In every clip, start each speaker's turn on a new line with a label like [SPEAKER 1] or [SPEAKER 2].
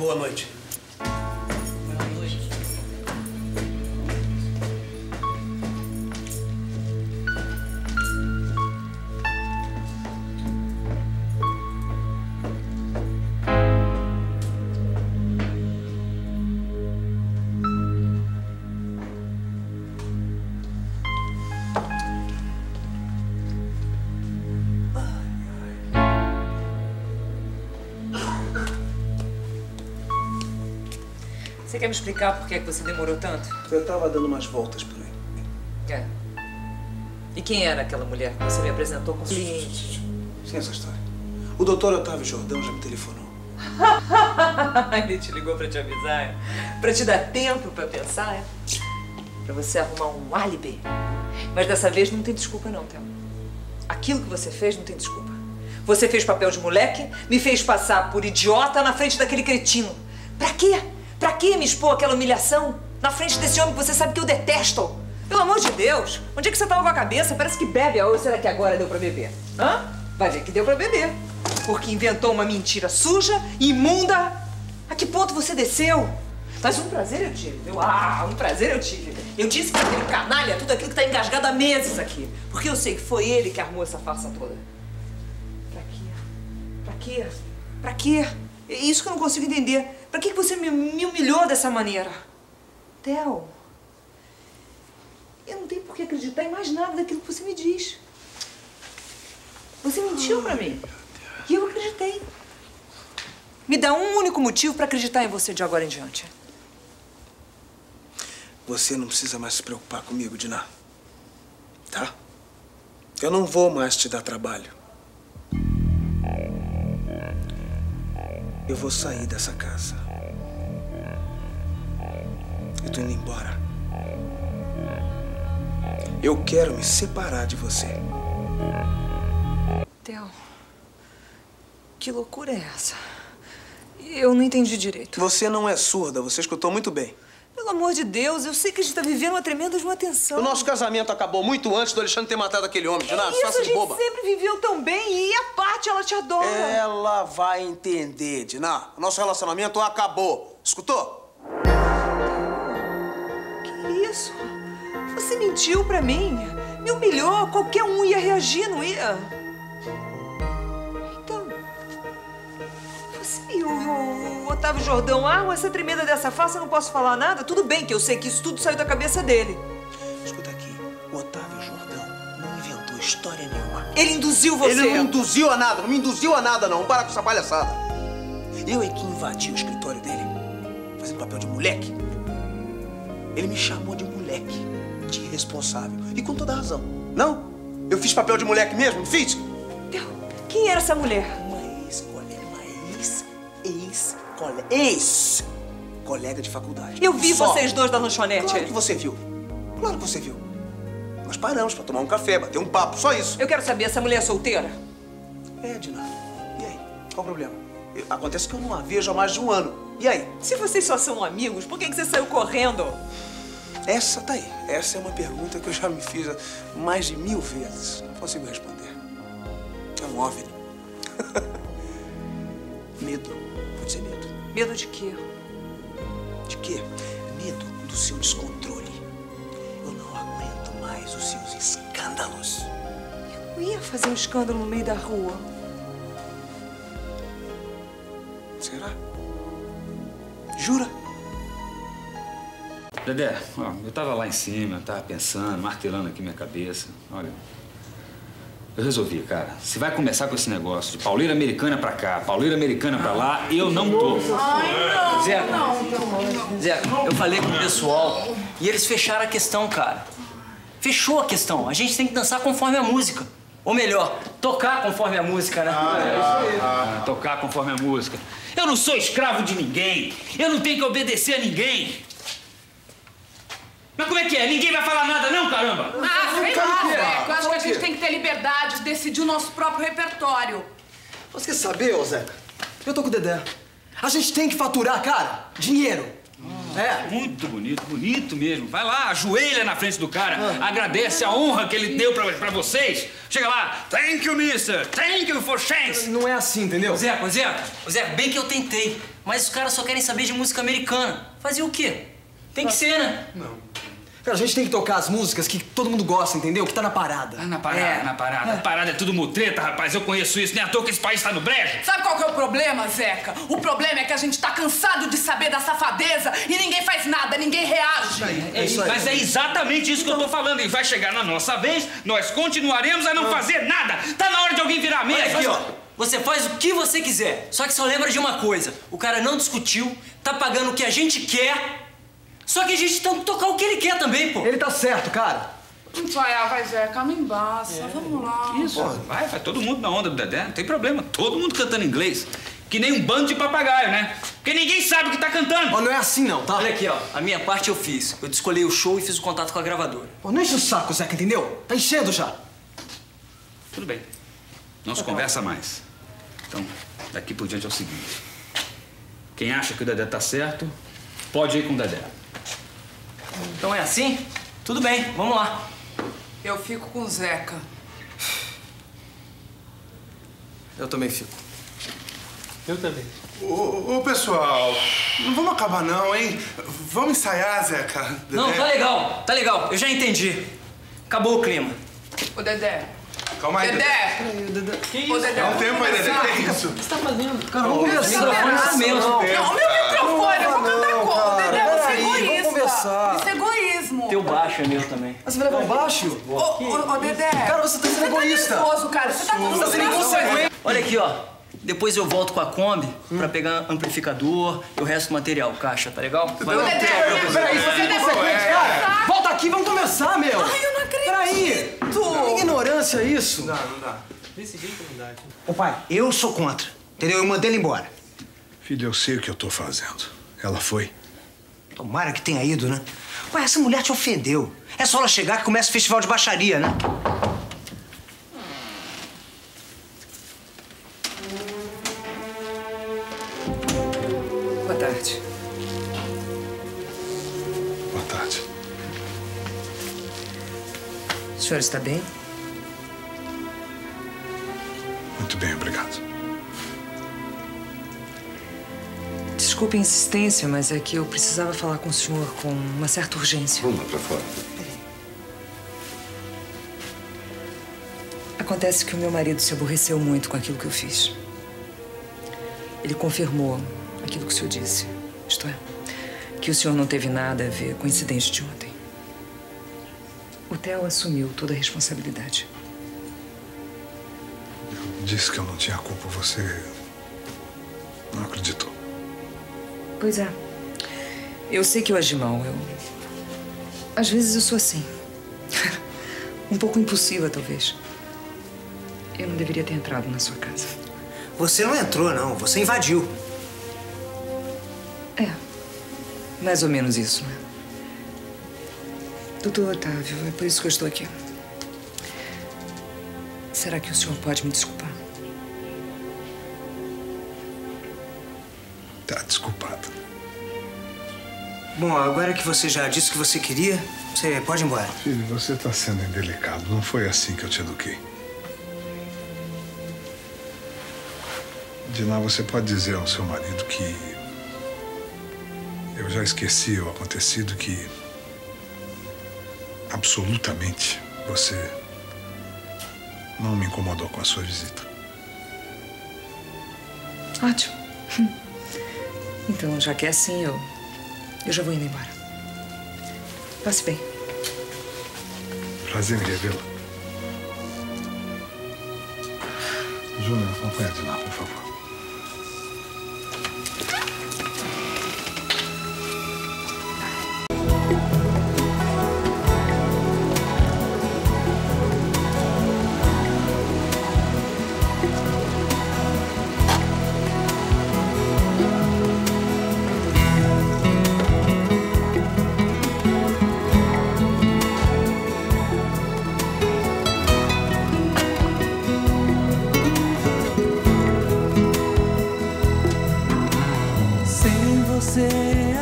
[SPEAKER 1] Boa noite.
[SPEAKER 2] Quer me explicar por que, é que você demorou tanto?
[SPEAKER 1] Eu tava dando umas voltas por aí.
[SPEAKER 2] É. E quem era aquela mulher que você me apresentou como cliente?
[SPEAKER 1] Sem essa história. O doutor Otávio Jordão já me telefonou.
[SPEAKER 2] Ele te ligou pra te avisar? é? Pra te dar tempo pra pensar? é? Pra você arrumar um álibi? Mas dessa vez não tem desculpa não, Thelma. Aquilo que você fez não tem desculpa. Você fez papel de moleque, me fez passar por idiota na frente daquele cretino. Pra quê? Pra quê me expor aquela humilhação? Na frente desse homem que você sabe que eu detesto? Pelo amor de Deus, onde é que você tava com a cabeça? Parece que bebe, ou será que agora deu pra beber? Hã? Vai ver que deu pra beber. Porque inventou uma mentira suja, imunda. A que ponto você desceu? Mas um prazer eu tive, viu? Ah, um prazer eu tive. Eu disse que aquele canalha, tudo aquilo que tá engasgado há meses aqui. Porque eu sei que foi ele que armou essa farsa toda. Pra quê? Pra quê? Pra quê? É isso que eu não consigo entender. Pra que você me, me humilhou dessa maneira? Theo, eu não tenho por que acreditar em mais nada daquilo que você me diz. Você mentiu pra mim. E eu acreditei. Me dá um único motivo pra acreditar em você de agora em diante.
[SPEAKER 1] Você não precisa mais se preocupar comigo, Diná. Tá? Eu não vou mais te dar trabalho. Eu vou sair dessa casa. Eu tô indo embora. Eu quero me separar de você.
[SPEAKER 2] Theo, que loucura é essa? Eu não entendi direito.
[SPEAKER 1] Você não é surda, você escutou muito bem.
[SPEAKER 2] Pelo amor de Deus, eu sei que a gente tá vivendo uma tremenda de uma tensão.
[SPEAKER 1] O nosso casamento acabou muito antes do Alexandre ter matado aquele homem, Diná.
[SPEAKER 2] Isso,
[SPEAKER 1] Faça
[SPEAKER 2] a gente
[SPEAKER 1] boba.
[SPEAKER 2] sempre viveu tão bem e a Paty, ela te adora.
[SPEAKER 1] Ela vai entender, Diná. Nosso relacionamento acabou. Escutou?
[SPEAKER 2] Que isso? Você mentiu pra mim, me humilhou, qualquer um ia reagir, não ia? E o, o Otávio Jordão armam essa tremenda dessa face, eu não posso falar nada? Tudo bem que eu sei que isso tudo saiu da cabeça dele.
[SPEAKER 1] Escuta aqui. O Otávio Jordão não inventou história nenhuma.
[SPEAKER 2] Ele induziu você.
[SPEAKER 1] Ele não induziu a nada, não me induziu a nada, não. Parar com essa palhaçada. Eu é que invadi o escritório dele, fazendo papel de moleque. Ele me chamou de moleque, de irresponsável. E com toda razão. Não? Eu fiz papel de moleque mesmo? Fiz?
[SPEAKER 2] Quem era essa mulher?
[SPEAKER 1] Ex-colega, ex, ex-colega de faculdade.
[SPEAKER 2] Eu vi
[SPEAKER 1] Só.
[SPEAKER 2] vocês dois da lanchonete.
[SPEAKER 1] Claro que você viu. Claro que você viu. Nós paramos pra tomar um café, bater um papo, só isso.
[SPEAKER 2] Eu quero saber, essa mulher é solteira?
[SPEAKER 1] É, Dina. E aí? Qual o problema? Eu- Acontece que eu não a vejo há mais de um ano. E aí?
[SPEAKER 2] Se vocês só são amigos, por que, que você saiu correndo?
[SPEAKER 1] Essa tá aí. Essa é uma pergunta que eu já me fiz mais de mil vezes. Não consigo responder. É um OVNI. medo. Pode ser medo.
[SPEAKER 2] Medo de quê?
[SPEAKER 1] De quê? Medo do seu descontrole. Eu não aguento mais os seus escândalos.
[SPEAKER 2] Eu ia fazer um escândalo no meio da rua.
[SPEAKER 1] Será? Jura?
[SPEAKER 3] Dedé, ó, eu tava lá em cima, tava pensando, martelando aqui minha cabeça. Olha, eu resolvi, cara. Se vai começar com esse negócio de pauleira americana pra cá, pauleira americana pra lá, eu não tô.
[SPEAKER 4] Zé, Zé, eu falei com o pessoal e eles fecharam a questão, cara. Fechou a questão. A gente tem que dançar conforme a música. Ou melhor, tocar conforme a música, né?
[SPEAKER 3] Ah, tocar conforme a música. Eu não sou escravo de ninguém. Eu não tenho que obedecer a ninguém. Mas como é que é? Ninguém vai falar nada, não, caramba?
[SPEAKER 5] Ah, sei
[SPEAKER 6] Cara,
[SPEAKER 5] lá? Zeca. Eu acho que a gente tem que ter liberdade de decidir o nosso próprio repertório.
[SPEAKER 6] Você quer saber, ô Zeca? Eu tô com o Dedé. A gente tem que faturar, cara. Dinheiro.
[SPEAKER 3] É. Muito bonito, bonito mesmo. Vai lá, ajoelha na frente do cara, agradece a honra que ele deu pra, pra vocês. Chega lá, thank you, mister, thank you for chance.
[SPEAKER 6] Não é assim, entendeu?
[SPEAKER 4] Zé, Zé, Zé, bem que eu tentei, mas os caras só querem saber de música americana. Fazer o quê? Tem que ser, né?
[SPEAKER 6] Cara, a gente tem que tocar as músicas que todo mundo gosta, entendeu? Que tá na parada.
[SPEAKER 3] Ah, na parada,
[SPEAKER 6] É.
[SPEAKER 3] na parada. Parada é tudo mutreta, rapaz. Eu conheço isso. Nem à toa que esse país tá no brejo.
[SPEAKER 5] Sabe qual que é o problema, Zeca? O problema é que a gente tá cansado de saber da safadeza e ninguém faz nada, ninguém reage.
[SPEAKER 6] É isso aí.
[SPEAKER 3] Mas é exatamente isso que eu tô falando. E vai chegar na nossa vez, nós continuaremos a não fazer nada. Tá na hora de alguém virar a mesa.
[SPEAKER 4] Aqui, ó. Você faz o que você quiser. Só que só lembra de uma coisa: o cara não discutiu, tá pagando o que a gente quer. Só que a gente tem que tocar o que ele quer também, pô.
[SPEAKER 6] Ele tá certo, cara.
[SPEAKER 5] Vai, ah, vai, Zeca, não embaça. Vamos lá.
[SPEAKER 3] Isso, vai, vai todo mundo na onda do Dedé, não tem problema. Todo mundo cantando inglês. Que nem um bando de papagaio, né? Porque ninguém sabe o que tá cantando.
[SPEAKER 6] Ó, não é assim não, tá?
[SPEAKER 4] Olha aqui, ó. A minha parte eu fiz. Eu escolhi o show e fiz o contato com a gravadora.
[SPEAKER 6] Pô, não enche o saco, Zeca, entendeu? Tá enchendo já.
[SPEAKER 3] Tudo bem. Não se conversa mais. Então, daqui por diante é o seguinte. Quem acha que o Dedé tá certo, pode ir com o Dedé.
[SPEAKER 4] Então é assim? Tudo bem, vamos lá.
[SPEAKER 5] Eu fico com o Zeca.
[SPEAKER 6] Eu também fico.
[SPEAKER 7] Ô, ô, pessoal, não vamos acabar não, hein? Vamos ensaiar, Zeca.
[SPEAKER 4] Não,
[SPEAKER 7] Dedé.
[SPEAKER 4] tá legal, tá legal. Eu já entendi. Acabou o clima.
[SPEAKER 5] Ô, Dedé.
[SPEAKER 7] Calma aí,
[SPEAKER 5] Dedé. Ô, Dedé.
[SPEAKER 7] Dá um
[SPEAKER 5] vamos
[SPEAKER 7] tempo aí, Dedé. Que é isso?
[SPEAKER 6] Cara, vamos
[SPEAKER 4] O
[SPEAKER 6] conversar.
[SPEAKER 4] microfone é isso mesmo.
[SPEAKER 5] Não, o meu microfone, eu vou cantar
[SPEAKER 6] não,
[SPEAKER 5] como?
[SPEAKER 6] cara,
[SPEAKER 5] Dedé, você é
[SPEAKER 6] peraí,
[SPEAKER 5] Isso é egoísmo.
[SPEAKER 4] Teu baixo é meu também.
[SPEAKER 6] Mas você vai levar um baixo?
[SPEAKER 5] Ô, ô, ô, Dedé.
[SPEAKER 6] Cara, você tá sendo egoísta.
[SPEAKER 5] nervoso, cara. Você tá com
[SPEAKER 6] Você tá sendo inconsequente.
[SPEAKER 4] Olha aqui, ó. Depois eu volto com a Kombi pra pegar amplificador e o resto do material, caixa, tá legal? Vai lá.
[SPEAKER 5] Dedé.
[SPEAKER 6] Peraí, você é inconsequente, cara. Volta aqui, vamos conversar, meu.
[SPEAKER 5] Ai, eu não acredito.
[SPEAKER 6] Peraí. Que ignorância isso.
[SPEAKER 7] Não, não dá.
[SPEAKER 8] Ô pai, eu sou contra. Entendeu? Eu mandei ele embora.
[SPEAKER 9] Filho, eu sei o que eu tô fazendo. Ela foi.
[SPEAKER 8] Tomara que tenha ido, né? Ué, essa mulher te ofendeu. É só ela chegar que começa o festival de baixaria, né?
[SPEAKER 2] Boa tarde.
[SPEAKER 9] Boa tarde.
[SPEAKER 2] O senhor está bem? Desculpe a insistência, mas é que eu precisava falar com o senhor com uma certa urgência.
[SPEAKER 9] Vamos lá pra fora.
[SPEAKER 2] Acontece que o meu marido se aborreceu muito com aquilo que eu fiz. Ele confirmou aquilo que o senhor disse. Isto é, que o senhor não teve nada a ver com o incidente de ontem. O Theo assumiu toda a responsabilidade.
[SPEAKER 9] Eu disse que eu não tinha culpa. Você não acreditou.
[SPEAKER 2] Pois é. Eu sei que eu agi mal. Eu... Às vezes eu sou assim. um pouco impulsiva, talvez. Eu não deveria ter entrado na sua casa.
[SPEAKER 8] Você não entrou, não. Você invadiu.
[SPEAKER 2] É. Mais ou menos isso, né? Doutor Otávio, é por isso que eu estou aqui. Será que o senhor pode me desculpar?
[SPEAKER 9] Tá desculpado.
[SPEAKER 8] Bom, agora que você já disse o que você queria, você pode ir embora.
[SPEAKER 9] Filho, você tá sendo indelicado. Não foi assim que eu te eduquei. De lá você pode dizer ao seu marido que eu já esqueci o acontecido, que absolutamente você não me incomodou com a sua visita.
[SPEAKER 2] Ótimo. Então, já que é assim, eu. Eu já vou indo embora. Passe bem.
[SPEAKER 9] Prazer em revê-la. Júnior, acompanha de lá, por favor.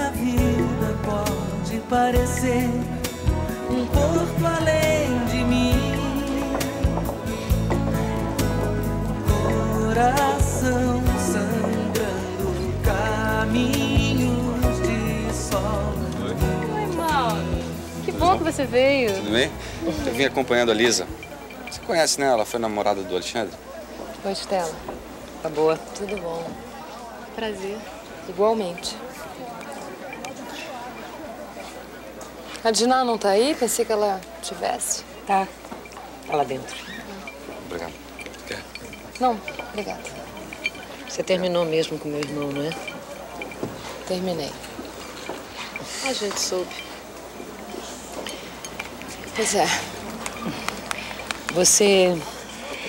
[SPEAKER 10] a vida pode parecer um porto além de mim.
[SPEAKER 11] Coração sangrando, caminhos de sol.
[SPEAKER 12] Oi, Mauro. Que bom, que você veio.
[SPEAKER 13] Tudo bem? Eu vim acompanhando a Lisa. Você conhece, né? Ela foi namorada do Alexandre.
[SPEAKER 12] Oi, Estela.
[SPEAKER 2] Tá boa?
[SPEAKER 12] Tudo bom. Prazer. Igualmente. A Diná não tá aí? Pensei que ela tivesse.
[SPEAKER 14] Tá. Tá lá dentro.
[SPEAKER 13] Obrigado. Quer?
[SPEAKER 12] Não, obrigada.
[SPEAKER 14] Você terminou mesmo com meu irmão, não é?
[SPEAKER 12] Terminei. A gente soube. Pois é.
[SPEAKER 14] Você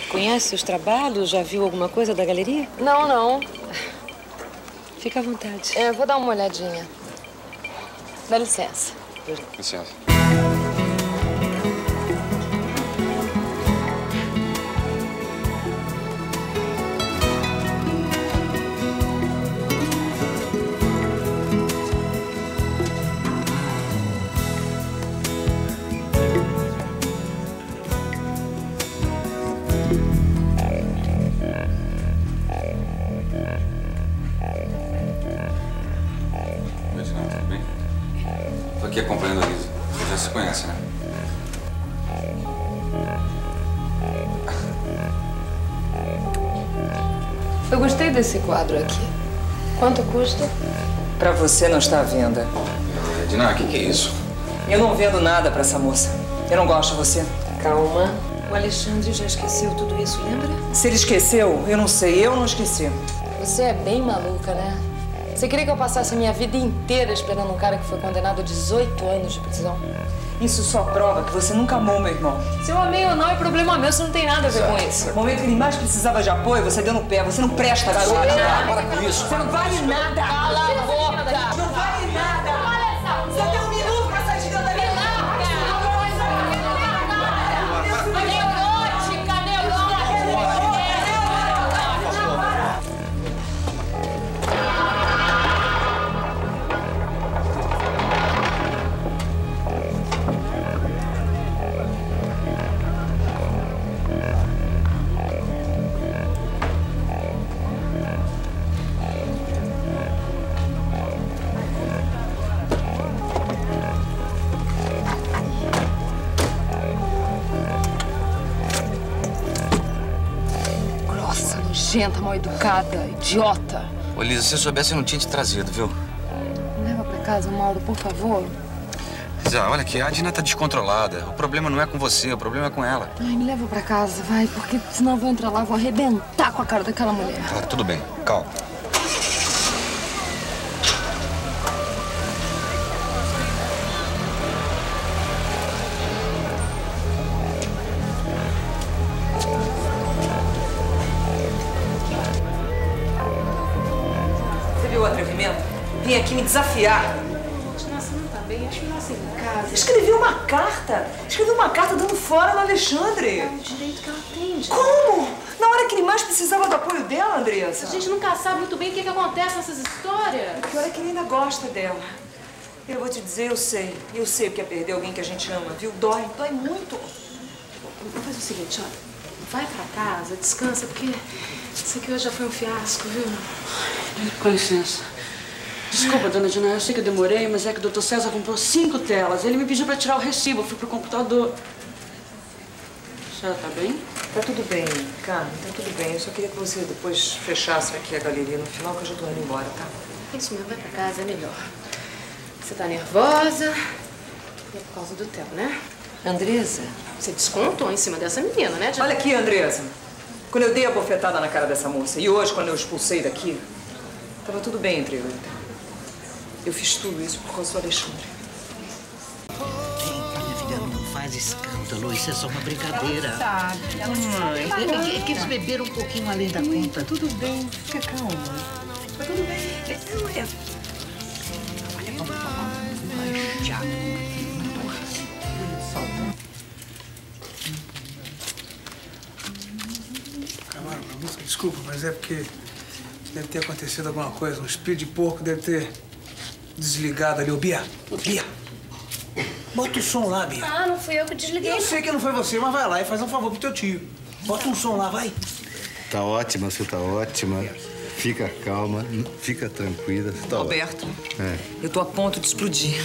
[SPEAKER 14] conhece os trabalhos? Já viu alguma coisa da galeria?
[SPEAKER 12] Não, não.
[SPEAKER 14] Fica à vontade.
[SPEAKER 12] É, eu vou dar uma olhadinha. Dá licença.
[SPEAKER 13] Licença.
[SPEAKER 12] Desse quadro aqui. Quanto custa?
[SPEAKER 2] Pra você não está à venda.
[SPEAKER 13] É, Dinah, o que, que é isso?
[SPEAKER 2] Eu não vendo nada pra essa moça. Eu não gosto de você.
[SPEAKER 14] Calma. O Alexandre já esqueceu tudo isso, lembra?
[SPEAKER 2] Se ele esqueceu, eu não sei. Eu não esqueci.
[SPEAKER 12] Você é bem maluca, né? Você queria que eu passasse a minha vida inteira esperando um cara que foi condenado a 18 anos de prisão?
[SPEAKER 2] Isso só prova que você nunca amou meu irmão.
[SPEAKER 12] Se eu amei ou não é problema meu, isso não tem nada a ver com isso.
[SPEAKER 2] No momento que ele mais precisava de apoio, você deu no pé. Você não presta, garota.
[SPEAKER 13] Para com isso.
[SPEAKER 2] Você não vale nada.
[SPEAKER 12] Cala nojenta, mal educada, idiota.
[SPEAKER 13] Ô, Lisa, se eu soubesse, eu não tinha te trazido, viu?
[SPEAKER 12] Leva pra casa, Mauro, por favor.
[SPEAKER 13] Lisa, olha aqui, a Dina tá descontrolada. O problema não é com você, o problema é com ela.
[SPEAKER 12] Ai, me leva pra casa, vai, porque senão eu vou entrar lá e vou arrebentar com a cara daquela mulher.
[SPEAKER 13] Tá, tudo bem, calma.
[SPEAKER 2] Aqui me desafiar.
[SPEAKER 12] Nossa, não tá bem, acho melhor você ir em casa.
[SPEAKER 2] Escrevi uma carta. Escrevi uma carta dando fora no Alexandre.
[SPEAKER 12] O direito que ela tem, gente.
[SPEAKER 2] Como? Na hora que ele mais precisava do apoio dela, Andressa.
[SPEAKER 12] A gente nunca sabe muito bem o que, que acontece nessas histórias.
[SPEAKER 2] O pior é que ele ainda gosta dela. Eu vou te dizer, eu sei. Eu sei o que é perder alguém que a gente ama, viu? Dói, dói muito.
[SPEAKER 12] Vamos fazer o seguinte, ó. Vai pra casa, descansa, porque isso aqui hoje já foi um fiasco, viu?
[SPEAKER 15] Com licença. Desculpa, dona Dina, eu sei que eu demorei, mas é que o doutor César comprou cinco telas. Ele me pediu pra tirar o recibo, eu fui pro computador. A senhora tá bem?
[SPEAKER 2] Tá tudo bem, Carmen, tá tudo bem. Eu só queria que você depois fechasse aqui a galeria no final, que eu já tô indo embora, tá?
[SPEAKER 12] Isso mesmo, vai pra casa, é melhor. Você tá nervosa. E é por causa do Theo, né?
[SPEAKER 2] Andresa?
[SPEAKER 12] Você descontou em cima dessa menina, né?
[SPEAKER 2] Olha aqui, Andresa. Quando eu dei a bofetada na cara dessa moça e hoje, quando eu expulsei daqui, tava tudo bem entre eu e o Theo. Eu fiz tudo isso por causa do Alexandre.
[SPEAKER 14] Vem cá, minha filha, não faz escândalo. Isso é só uma brincadeira.
[SPEAKER 12] Tá,
[SPEAKER 14] Mãe, é, é que eles beberam um pouquinho além da conta.
[SPEAKER 2] Tudo bem, fica calma. Tá tudo bem.
[SPEAKER 14] É, é. Olha, vamos tomar um chá.
[SPEAKER 1] Acabaram com a música? Desculpa, mas é porque deve ter acontecido alguma coisa. Um espírito de porco deve ter desligado ali. Ô, Bia, Bia, bota o som lá, Bia.
[SPEAKER 16] Ah, não fui eu que desliguei.
[SPEAKER 1] Eu sei que não foi você, mas vai lá e faz um favor pro teu tio. Bota um som lá, vai.
[SPEAKER 17] Tá ótima, você tá ótima. Fica calma, fica tranquila. Tá
[SPEAKER 2] Roberto.
[SPEAKER 17] É.
[SPEAKER 2] eu tô a ponto de explodir.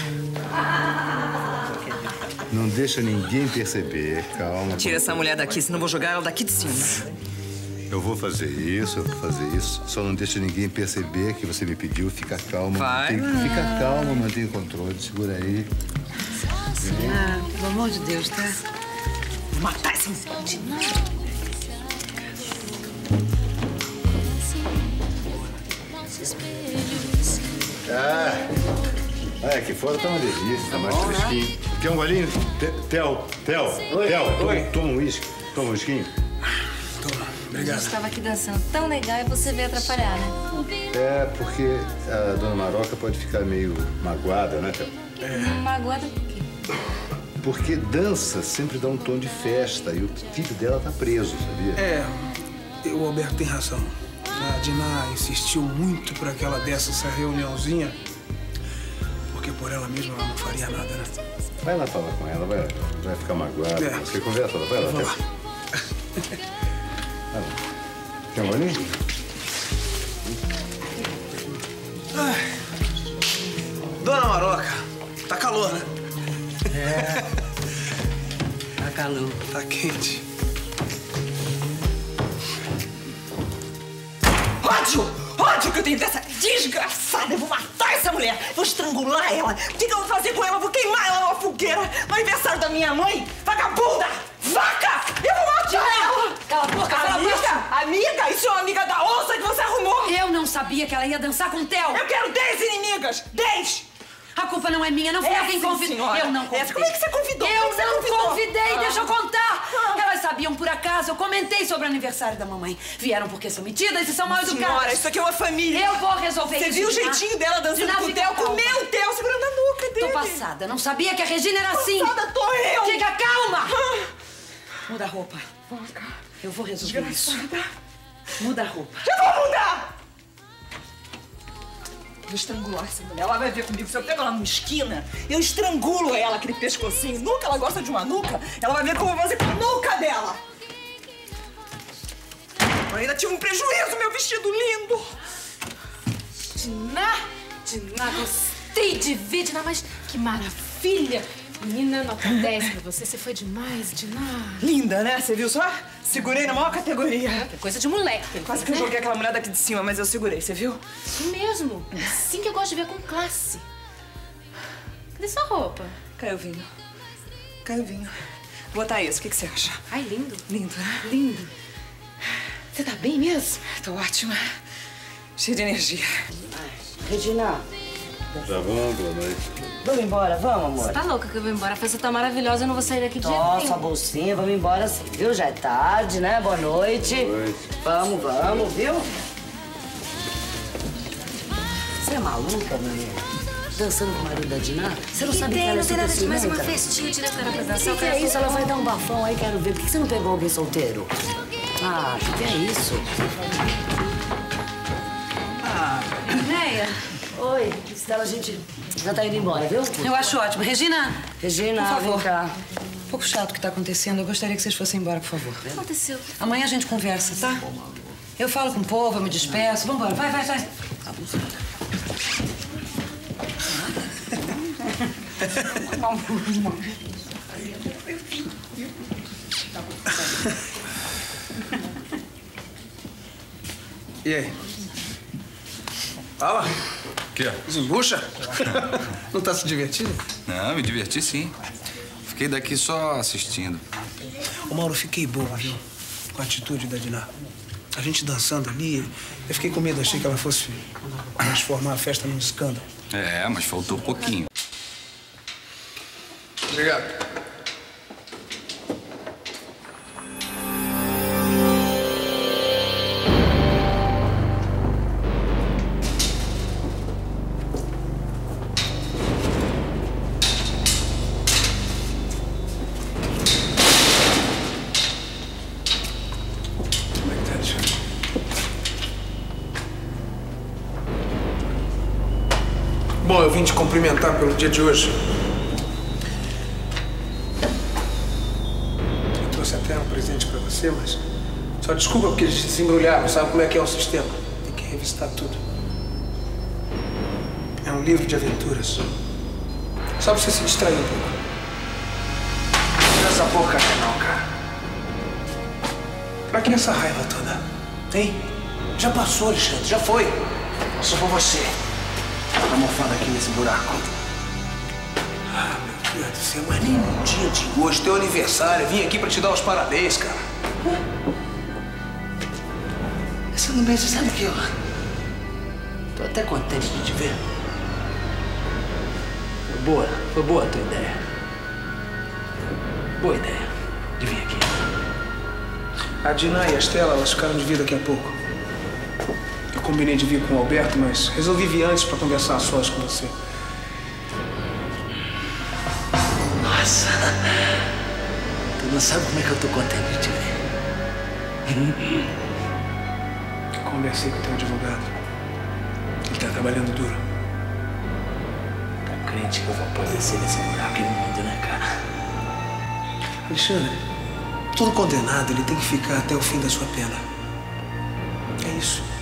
[SPEAKER 17] Não deixa ninguém perceber. Calma.
[SPEAKER 2] Tira essa mulher daqui, senão vou jogar ela daqui de cima.
[SPEAKER 17] Eu vou fazer isso, eu vou fazer isso. Só não deixa ninguém perceber que você me pediu. Fica calma.
[SPEAKER 2] Vai.
[SPEAKER 17] mantém- fica calma, mantenha o controle. Segura aí.
[SPEAKER 18] Ah, pelo amor de Deus, tá?
[SPEAKER 2] Vou matar essa mulher.
[SPEAKER 17] Ah, ah, aqui fora tá uma delícia, tá mais fresquinho. Quer um golinho? Te- Theo, Theo,
[SPEAKER 15] Oi,
[SPEAKER 17] Theo, toma- um uísque. Toma um whiskinho.
[SPEAKER 16] A gente estava aqui dançando tão legal e você veio atrapalhar, né?
[SPEAKER 17] É, porque a dona Maroca pode ficar meio magoada, né, Theo?
[SPEAKER 16] Magoada por quê?
[SPEAKER 17] Porque dança sempre dá um tom de festa e o filho dela tá preso, sabia?
[SPEAKER 1] É, o Alberto tem razão. A Diná insistiu muito para que ela desse essa reuniãozinha, porque por ela mesma ela não faria nada, né?
[SPEAKER 17] Vai lá falar com ela, vai, vai ficar magoada.
[SPEAKER 1] É.
[SPEAKER 17] Você conversa, vai lá,
[SPEAKER 1] Vou
[SPEAKER 17] Theo.
[SPEAKER 1] lá.
[SPEAKER 17] Vai lá. Golinho?
[SPEAKER 1] Ai. Dona Maroca, tá calor, né?
[SPEAKER 18] É. Tá calor.
[SPEAKER 1] Tá quente.
[SPEAKER 2] Ódio! Ódio que eu tenho dessa desgraçada! Eu vou matar essa mulher! Vou estrangular ela! O que, que eu vou fazer com ela? Eu vou queimar ela numa fogueira! No aniversário da minha mãe! Vagabunda! Vaca! Eu vou matar ela!
[SPEAKER 18] Cala a boca,
[SPEAKER 2] amiga! Isso é uma amiga da onça que você arrumou!
[SPEAKER 18] Eu não sabia que ela ia dançar com o Theo.
[SPEAKER 2] Eu quero 10 inimigas! 10!
[SPEAKER 18] A culpa não é minha, não fui
[SPEAKER 2] É
[SPEAKER 18] eu quem convidou. Eu não
[SPEAKER 2] É,
[SPEAKER 18] convidei.
[SPEAKER 2] como é que você convidou?
[SPEAKER 18] Eu
[SPEAKER 2] é você
[SPEAKER 18] não
[SPEAKER 2] convidou?
[SPEAKER 18] convidei,
[SPEAKER 2] Ah.
[SPEAKER 18] deixa eu contar. Elas sabiam por acaso, eu comentei sobre o aniversário da mamãe. Vieram porque são metidas e são mal educadas.
[SPEAKER 2] Senhora, isso aqui é uma família!
[SPEAKER 18] Eu vou resolver
[SPEAKER 2] Você
[SPEAKER 18] isso.
[SPEAKER 2] viu o jeitinho dela dançando com o Theo, com o meu Theo segurando a nuca dele?
[SPEAKER 18] Tô passada, não sabia que a Regina era assim.
[SPEAKER 2] Passada tô eu.
[SPEAKER 18] Fica calma. Muda a roupa. Eu vou resolver
[SPEAKER 2] Desgraçada.
[SPEAKER 18] isso. Muda a roupa.
[SPEAKER 2] Eu vou mudar! Vou estrangular essa mulher. Ela vai ver comigo. Se eu pego ela numa esquina, eu estrangulo ela, aquele pescocinho. Nunca ela gosta de uma nuca. Ela vai ver como eu vou fazer com a nuca dela. Eu ainda tive um prejuízo, meu vestido lindo.
[SPEAKER 11] Diná, Diná, gostei de ver, Diná, mas que maravilha. Menina, nota 10 pra você, você foi demais, Diná.
[SPEAKER 2] Linda, né? Você viu só? Segurei na maior categoria.
[SPEAKER 11] É coisa de moleque.
[SPEAKER 2] Quase que eu
[SPEAKER 11] né?
[SPEAKER 2] joguei aquela mulher daqui de cima, mas eu segurei, você viu?
[SPEAKER 11] Isso mesmo. Assim que eu gosto de ver com classe. Cadê sua roupa?
[SPEAKER 2] Caiu vinho. Caiu vinho. Vou botar isso, o que, que você acha?
[SPEAKER 11] Ai, lindo.
[SPEAKER 2] Lindo, né?
[SPEAKER 11] Lindo. Você tá bem mesmo?
[SPEAKER 2] Tô ótima. Cheia de energia.
[SPEAKER 19] Regina,
[SPEAKER 17] Tá bom, boa noite.
[SPEAKER 19] vamos embora, vamos, amor.
[SPEAKER 11] Você tá louca que eu vou embora? A festa tá maravilhosa, eu não vou sair daqui de jeito
[SPEAKER 19] Nossa,
[SPEAKER 11] nenhum.
[SPEAKER 19] a bolsinha, vamos embora sim, viu? Já é tarde, né? Boa noite.
[SPEAKER 17] Boa noite.
[SPEAKER 19] Vamos, vamos, viu? Você é maluca, menina? Dançando com o marido da Diná? Você não
[SPEAKER 11] Que
[SPEAKER 19] sabe que
[SPEAKER 11] tem,
[SPEAKER 19] ela é
[SPEAKER 11] não tem nada de mais uma festinha, cara pra dançar.
[SPEAKER 19] O que, que é isso? Ela vai dar um bafão aí, quero ver. Por que você não pegou alguém solteiro? Ah, o que, que é isso?
[SPEAKER 18] Ah, Neia.
[SPEAKER 19] Oi, Estela, a gente já tá indo embora, viu?
[SPEAKER 18] Eu acho ótimo. Regina.
[SPEAKER 19] Regina,
[SPEAKER 18] por favor.
[SPEAKER 19] vem cá.
[SPEAKER 18] Um pouco chato o que tá acontecendo. Eu gostaria que vocês fossem embora, por favor.
[SPEAKER 11] O que aconteceu?
[SPEAKER 18] Amanhã a gente conversa, tá? Eu falo com o povo, eu me despeço. Vambora, vai, vai, vai.
[SPEAKER 1] E aí? Fala.
[SPEAKER 13] Quê?
[SPEAKER 1] Desembucha? Não tá se divertindo?
[SPEAKER 13] Não, me diverti sim. Fiquei daqui só assistindo.
[SPEAKER 1] Ô, Mauro, fiquei bobo, viu? Com a atitude da Diná. A gente dançando ali, eu fiquei com medo, achei que ela fosse transformar a festa num escândalo.
[SPEAKER 13] É, mas faltou pouquinho.
[SPEAKER 1] Obrigado. Vim te cumprimentar pelo dia de hoje. Eu trouxe até um presente pra você, mas Só desculpa porque eles desembrulharam, sabe como é que é o sistema. Tem que revistar tudo. É um livro de aventuras. Só pra você se distrair um pouco. Tira essa boca não, cara. Pra que essa raiva toda? Hein? Já passou, Alexandre, já foi. Só foi você. Tá mofando aqui nesse buraco. Ah, meu Deus do céu, mas nem no dia de hoje, teu aniversário, vim aqui pra te dar os parabéns, cara.
[SPEAKER 15] Essa não pensa, sabe que eu... Tô até contente de te ver. Foi boa, foi boa a tua ideia. Boa ideia de vir aqui.
[SPEAKER 1] A Dina e a Estela, elas ficaram de vir daqui a pouco. Combinei de vir com o Alberto, mas resolvi vir antes pra conversar a sós com você.
[SPEAKER 15] Nossa! Tu não sabe como é que eu tô contente de te ver.
[SPEAKER 1] Conversei com o teu advogado. Ele tá trabalhando duro.
[SPEAKER 15] Tá crente que eu vou aparecer nesse buraco imundo, né, cara?
[SPEAKER 1] Alexandre, todo condenado ele tem que ficar até o fim da sua pena. É isso.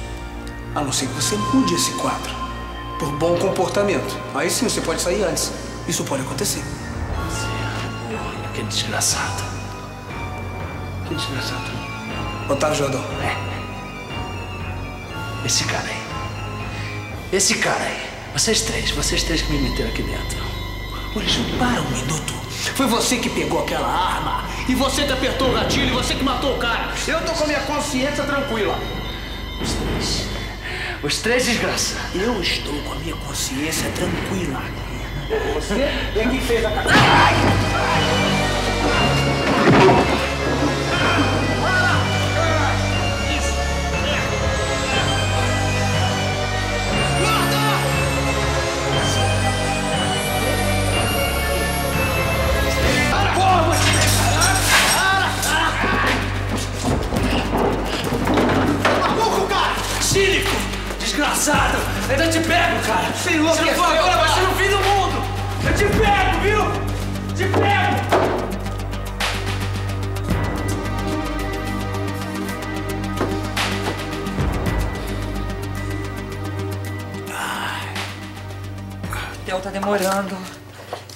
[SPEAKER 1] A não ser que você mude esse quadro por bom comportamento. Aí sim você pode sair antes. Isso pode acontecer.
[SPEAKER 15] Olha, que desgraçado.
[SPEAKER 1] Que desgraçado. Otávio Jordão.
[SPEAKER 15] É. Esse cara aí. Esse cara aí. Vocês três, vocês três que me meteram aqui dentro.
[SPEAKER 1] Alexandre, para um minuto. Foi você que pegou aquela arma. E você que apertou o gatilho, e você que matou o cara. Eu tô com a minha consciência tranquila.
[SPEAKER 15] Os três. Os três desgraçados.
[SPEAKER 1] Eu estou com a minha consciência tranquila. Você é quem fez a
[SPEAKER 15] cara! Cínico! Desgraçado! Eu ainda te pego, cara! Se não for agora, vai ser o fim do mundo! Eu te pego, viu? Te pego!
[SPEAKER 2] O Theo tá demorando.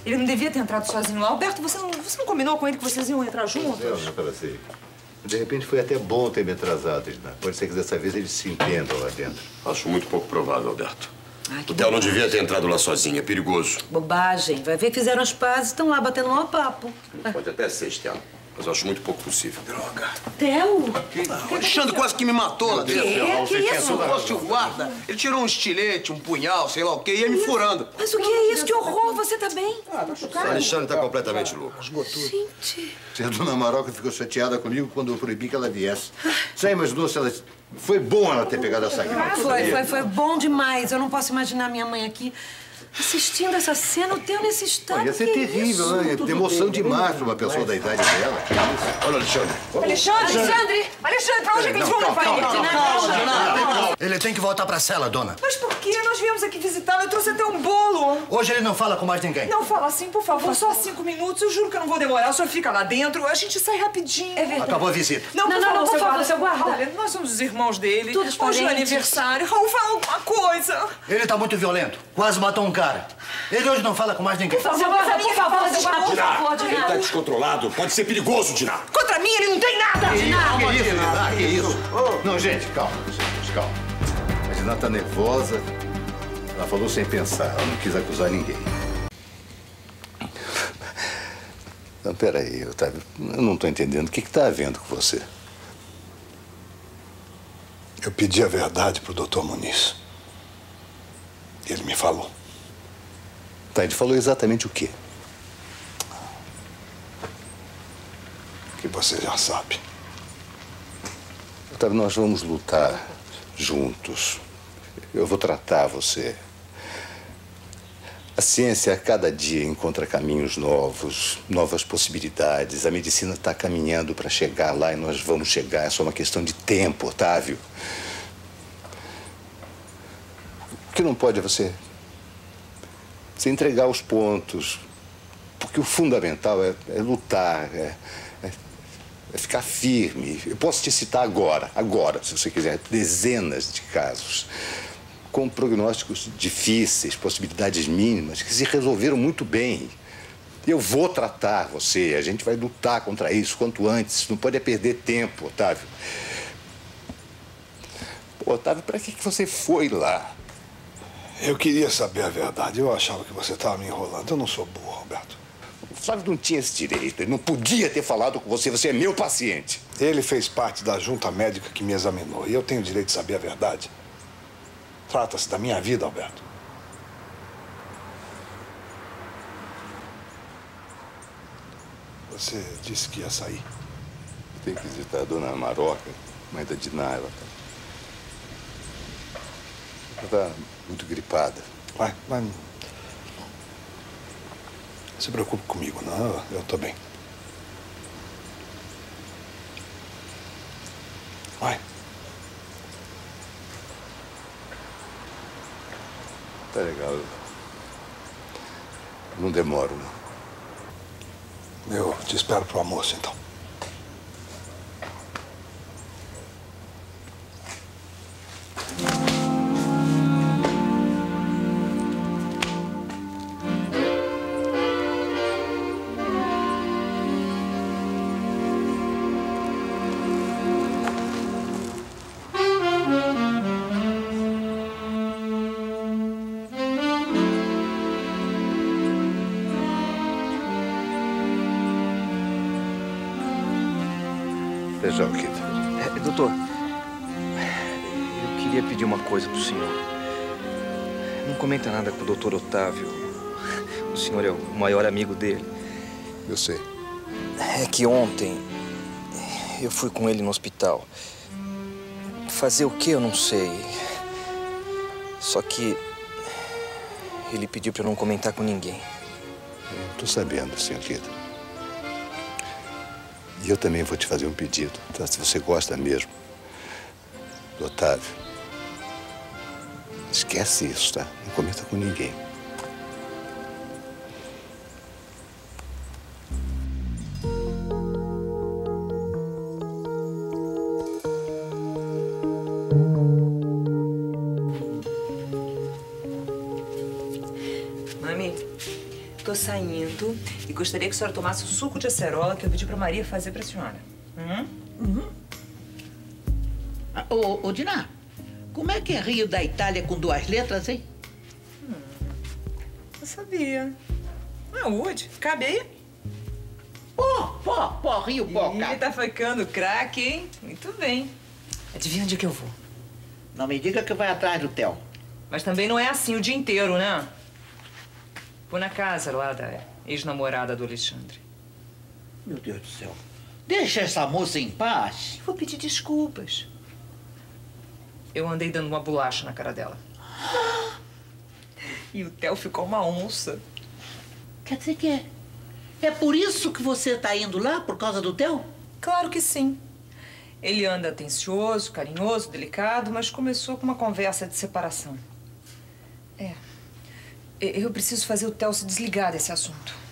[SPEAKER 2] Ele não devia ter entrado sozinho lá. Alberto, você não, você não combinou com ele que vocês iam entrar juntos?
[SPEAKER 17] Não, não, assim. De repente foi até bom ter me atrasado, Edna. Pode ser que dessa vez eles se entendam lá dentro.
[SPEAKER 20] Acho muito pouco provável, Alberto. o Theo não devia ter entrado lá sozinho, é perigoso.
[SPEAKER 19] Bobagem. Vai ver que fizeram as pazes e estão lá batendo um papo.
[SPEAKER 20] Pode até ser, Estela, mas acho muito pouco possível.
[SPEAKER 21] Droga.
[SPEAKER 19] Theo?
[SPEAKER 21] O Alexandre quase que me matou lá dentro.
[SPEAKER 19] Que? Que
[SPEAKER 21] Se eu
[SPEAKER 19] isso?
[SPEAKER 21] fosse o guarda, ele tirou um estilete, um punhal, sei lá o quê, e ia me furando.
[SPEAKER 19] Mas o que é isso? Que horror! Você tá bem?
[SPEAKER 20] O Alexandre tá completamente louco.
[SPEAKER 19] Gente.
[SPEAKER 17] Se a dona Maroca ficou chateada comigo quando eu proibi que ela viesse. Você imaginou se ela... Foi bom ela ter pegado essa gripe.
[SPEAKER 19] Foi, foi, foi bom demais. Eu não posso imaginar minha mãe aqui assistindo essa cena, o Theo nesse estado.
[SPEAKER 17] Ia ser
[SPEAKER 19] Que
[SPEAKER 17] terrível,
[SPEAKER 19] isso?
[SPEAKER 17] né? Ia ter emoção demais para uma pessoa da idade dela.
[SPEAKER 20] Olha, Alexandre.
[SPEAKER 2] Alexandre! Alexandre! Alexandre, pra onde é que eles vão levar ele?
[SPEAKER 22] Ele tem que voltar pra cela, dona.
[SPEAKER 2] Mas por que? Nós viemos aqui visitá-lo. Eu trouxe até um bolo.
[SPEAKER 22] Hoje ele não fala com mais ninguém.
[SPEAKER 2] Não fala assim, por favor. Só cinco minutos. Eu juro que eu não vou demorar. O senhor fica lá dentro. A gente sai rapidinho. É verdade.
[SPEAKER 22] Acabou a visita.
[SPEAKER 2] Não,
[SPEAKER 19] Não, não, por
[SPEAKER 2] seu
[SPEAKER 19] favor,
[SPEAKER 2] guarda.
[SPEAKER 19] seu guarda.
[SPEAKER 2] Olha, nós somos os irmãos dele.
[SPEAKER 19] Todos
[SPEAKER 2] Hoje é aniversário. Raul, fala alguma coisa.
[SPEAKER 22] Ele tá muito violento. Quase matou um cara. Ele hoje não fala com mais ninguém.
[SPEAKER 2] Por favor, por favor, por favor, seu guarda, por favor,
[SPEAKER 20] Ele tá descontrolado. Pode ser perigoso, Diná.
[SPEAKER 2] Contra mim, ele não tem nada.
[SPEAKER 17] Que isso, Diná? Que isso? Não, gente, calma, gente, calma. A Diná tá nervosa. Ela falou sem pensar. Ela não quis acusar ninguém. Não, peraí, Otávio. Eu não tô entendendo. O que que tá havendo com você?
[SPEAKER 9] Eu pedi a verdade pro doutor Muniz. Ele me falou.
[SPEAKER 17] Tá, ele falou exatamente o quê?
[SPEAKER 9] Que você já sabe.
[SPEAKER 17] Otávio, nós vamos lutar juntos. Eu vou tratar você. A ciência a cada dia encontra caminhos novos, novas possibilidades. A medicina está caminhando para chegar lá e nós vamos chegar. É só uma questão de tempo, Otávio. O que não pode é você se entregar os pontos. Porque o fundamental é, é lutar, é, é- é ficar firme. Eu posso te citar agora, agora, se você quiser, dezenas de casos com prognósticos difíceis, possibilidades mínimas, que se resolveram muito bem. Eu vou tratar você, a gente vai lutar contra isso quanto antes. Não pode perder tempo, Otávio. Pô, Otávio, para que que você foi lá?
[SPEAKER 9] Eu queria saber a verdade. Eu achava que você estava me enrolando. Eu não sou burro, Roberto.
[SPEAKER 17] O Flávio não tinha esse direito. Ele não podia ter falado com você. Você é meu paciente.
[SPEAKER 9] Ele fez parte da junta médica que me examinou. E eu tenho o direito de saber a verdade. Trata-se da minha vida, Alberto. Você disse que ia sair.
[SPEAKER 17] Tem que visitar a dona Maroca, mãe da Diná. Ela tá... Ela tá muito gripada.
[SPEAKER 9] Vai, vai. Não se preocupe comigo, não. Eu tô bem. Vai.
[SPEAKER 17] Tá legal. Eu Não demoro, não.
[SPEAKER 9] Eu te espero pro almoço, então.
[SPEAKER 17] Já, Kid.
[SPEAKER 6] É, doutor, eu queria pedir uma coisa pro senhor. Não comenta nada com o doutor Otávio. O senhor é o maior amigo dele.
[SPEAKER 17] Eu sei.
[SPEAKER 6] É que ontem eu fui com ele no hospital. Fazer o que eu não sei. Só que ele pediu pra eu não comentar com ninguém.
[SPEAKER 17] Eu tô sabendo, senhor Kid. E eu também vou te fazer um pedido, tá? Se você gosta mesmo do Otávio, esquece isso, tá? Não comenta com ninguém.
[SPEAKER 2] E gostaria que a senhora tomasse o suco de acerola que eu pedi pra Maria fazer pra senhora. Hum?
[SPEAKER 14] Ah, Ô, ô, Diná, como é que é Rio da Itália com duas letras, hein?
[SPEAKER 2] Eu sabia. Ah, Wood, cabe aí?
[SPEAKER 14] Pó, pó, pó, Rio, pó,
[SPEAKER 2] Ih, tá ficando craque, hein? Muito bem. Adivinha onde é que eu vou?
[SPEAKER 14] Não me diga que vai atrás do Theo.
[SPEAKER 2] Mas também não é assim o dia inteiro, né? Vou na casa lá da ex-namorada do Alexandre.
[SPEAKER 14] Meu Deus do céu. Deixa essa moça em paz.
[SPEAKER 2] Vou pedir desculpas. Eu andei dando uma bolacha na cara dela. E o Theo ficou uma onça.
[SPEAKER 14] Quer dizer que é? É por isso que você tá indo lá, por causa do Theo?
[SPEAKER 2] Claro que sim. Ele anda atencioso, carinhoso, delicado, mas começou com uma conversa de separação. É. Eu preciso fazer o Theo se desligar desse assunto.